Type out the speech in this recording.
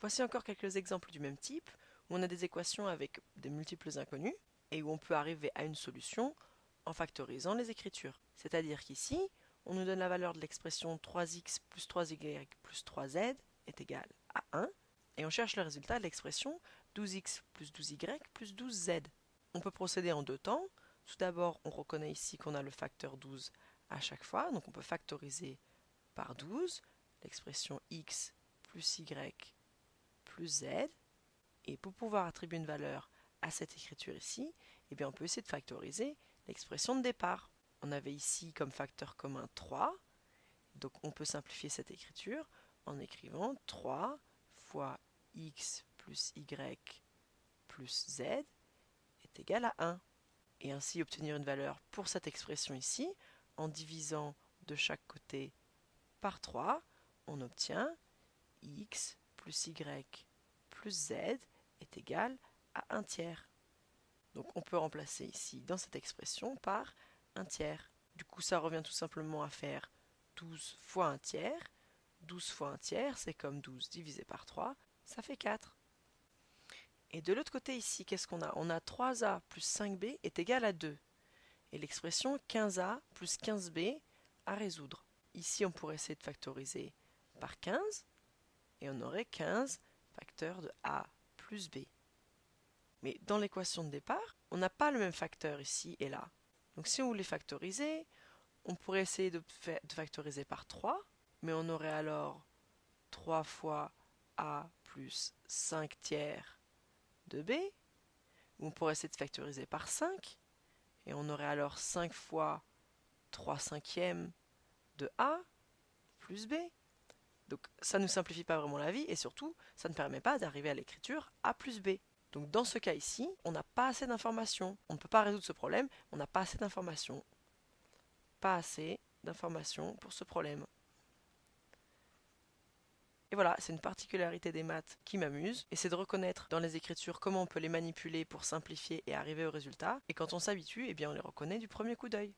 Voici encore quelques exemples du même type, où on a des équations avec des multiples inconnus, et où on peut arriver à une solution en factorisant les écritures. C'est-à-dire qu'ici, on nous donne la valeur de l'expression 3x plus 3y plus 3z est égal à 1, et on cherche le résultat de l'expression 12x plus 12y plus 12z. On peut procéder en deux temps. Tout d'abord, on reconnaît ici qu'on a le facteur 12 à chaque fois, donc on peut factoriser par 12 l'expression x plus y plus z. Et pour pouvoir attribuer une valeur à cette écriture ici, eh bien on peut essayer de factoriser l'expression de départ. On avait ici comme facteur commun 3, donc on peut simplifier cette écriture en écrivant 3 fois x plus y plus z est égal à 1. Et ainsi obtenir une valeur pour cette expression ici, en divisant de chaque côté par 3, on obtient x plus y plus z est égal à 1 tiers. Donc on peut remplacer ici dans cette expression par 1 tiers. Du coup ça revient tout simplement à faire 12 fois 1 tiers. 12 fois 1 tiers, c'est comme 12 divisé par 3, ça fait 4. Et de l'autre côté ici, qu'est-ce qu'on a? On a 3a plus 5b est égal à 2. Et l'expression 15a plus 15b à résoudre. Ici, on pourrait essayer de factoriser par 15, et on aurait 15 facteur de a plus b. Mais dans l'équation de départ, on n'a pas le même facteur ici et là. Donc si on voulait factoriser, on pourrait essayer de, de factoriser par 3, mais on aurait alors 3 fois a plus 5 tiers de b, ou on pourrait essayer de factoriser par 5, et on aurait alors 5 fois 3 cinquièmes de a plus b. Donc ça ne simplifie pas vraiment la vie, et surtout, ça ne permet pas d'arriver à l'écriture a plus b. Donc dans ce cas ici, on n'a pas assez d'informations. On ne peut pas résoudre ce problème, on n'a pas assez d'informations. Pas assez d'informations pour ce problème. Et voilà, c'est une particularité des maths qui m'amuse, et c'est de reconnaître dans les écritures comment on peut les manipuler pour simplifier et arriver au résultat, et quand on s'habitue, eh bien on les reconnaît du premier coup d'œil.